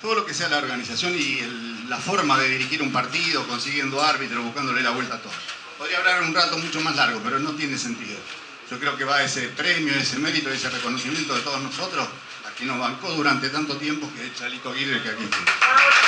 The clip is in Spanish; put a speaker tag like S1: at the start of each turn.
S1: todo lo que sea la organización y el- la forma de dirigir un partido, consiguiendo árbitros, buscándole la vuelta a todo. Podría hablar un rato mucho más largo, pero no tiene sentido. Yo creo que va ese premio, ese mérito, ese reconocimiento de todos nosotros, a quien nos bancó durante tanto tiempo, que es Chalito Aguirre, que aquí está.